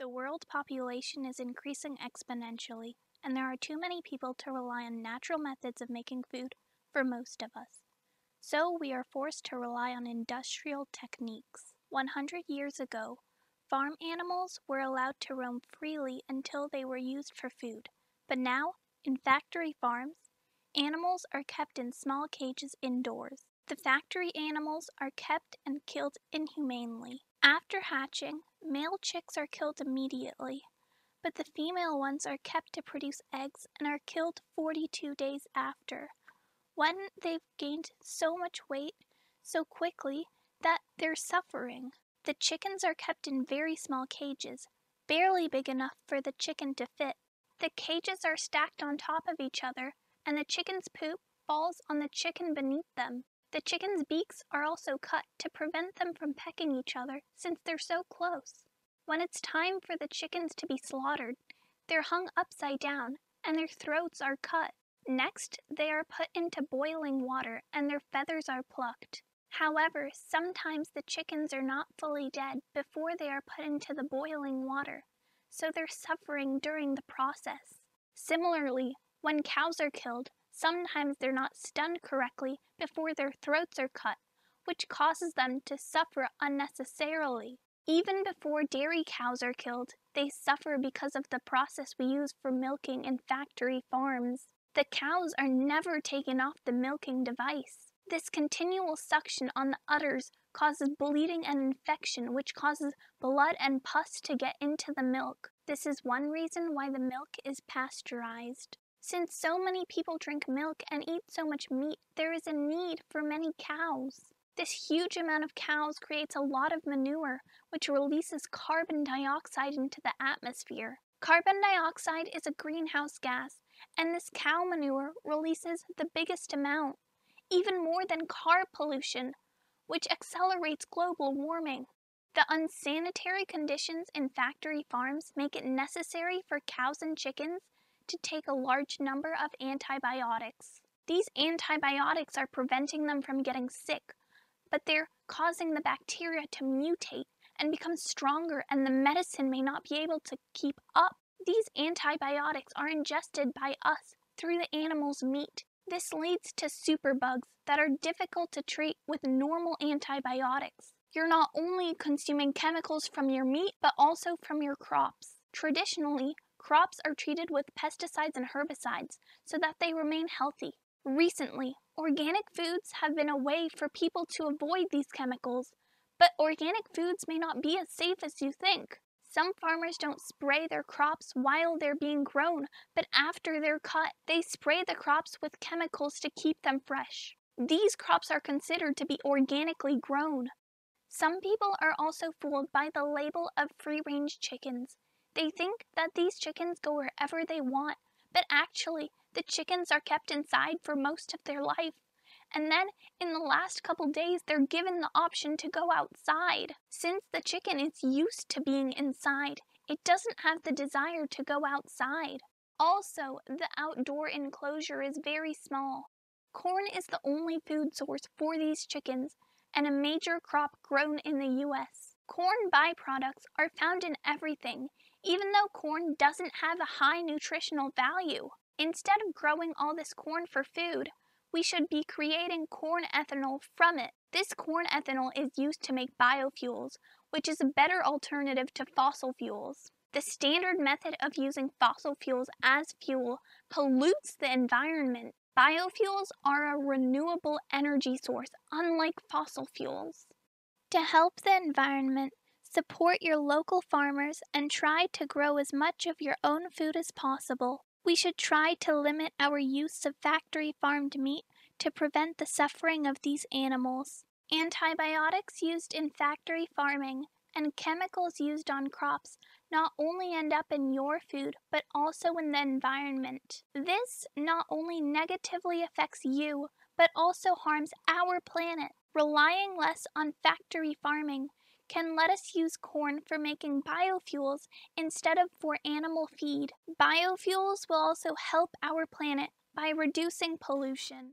The world population is increasing exponentially, and there are too many people to rely on natural methods of making food for most of us. So we are forced to rely on industrial techniques. 100 years ago, farm animals were allowed to roam freely until they were used for food. But now, in factory farms, animals are kept in small cages indoors. The factory animals are kept and killed inhumanely. After hatching, male chicks are killed immediately, but the female ones are kept to produce eggs and are killed 42 days after, when they've gained so much weight so quickly that they're suffering. The chickens are kept in very small cages, barely big enough for the chicken to fit. The cages are stacked on top of each other, and the chicken's poop falls on the chicken beneath them. The chickens' beaks are also cut to prevent them from pecking each other since they're so close. When it's time for the chickens to be slaughtered, they're hung upside down and their throats are cut. Next, they are put into boiling water and their feathers are plucked. However, sometimes the chickens are not fully dead before they are put into the boiling water, so they're suffering during the process. Similarly, when cows are killed, Sometimes they're not stunned correctly before their throats are cut, which causes them to suffer unnecessarily. Even before dairy cows are killed, they suffer because of the process we use for milking in factory farms. The cows are never taken off the milking device. This continual suction on the udders causes bleeding and infection, which causes blood and pus to get into the milk. This is one reason why the milk is pasteurized. Since so many people drink milk and eat so much meat, there is a need for many cows. This huge amount of cows creates a lot of manure, which releases carbon dioxide into the atmosphere. Carbon dioxide is a greenhouse gas, and this cow manure releases the biggest amount, even more than car pollution, which accelerates global warming. The unsanitary conditions in factory farms make it necessary for cows and chickens to take a large number of antibiotics. These antibiotics are preventing them from getting sick, but they're causing the bacteria to mutate and become stronger, and the medicine may not be able to keep up. These antibiotics are ingested by us through the animal's meat. This leads to superbugs that are difficult to treat with normal antibiotics. You're not only consuming chemicals from your meat, but also from your crops. Traditionally, Crops are treated with pesticides and herbicides so that they remain healthy. Recently, organic foods have been a way for people to avoid these chemicals, but organic foods may not be as safe as you think. Some farmers don't spray their crops while they're being grown, but after they're cut, they spray the crops with chemicals to keep them fresh. These crops are considered to be organically grown. Some people are also fooled by the label of free range chickens they think that these chickens go wherever they want, but actually, the chickens are kept inside for most of their life. And then, in the last couple days, they're given the option to go outside. Since the chicken is used to being inside, it doesn't have the desire to go outside. Also, the outdoor enclosure is very small. Corn is the only food source for these chickens and a major crop grown in the U.S. Corn byproducts are found in everything, even though corn doesn't have a high nutritional value. Instead of growing all this corn for food, we should be creating corn ethanol from it. This corn ethanol is used to make biofuels, which is a better alternative to fossil fuels. The standard method of using fossil fuels as fuel pollutes the environment. Biofuels are a renewable energy source, unlike fossil fuels. To help the environment, Support your local farmers and try to grow as much of your own food as possible. We should try to limit our use of factory farmed meat to prevent the suffering of these animals. Antibiotics used in factory farming and chemicals used on crops not only end up in your food but also in the environment. This not only negatively affects you but also harms our planet. Relying less on factory farming can let us use corn for making biofuels instead of for animal feed. Biofuels will also help our planet by reducing pollution.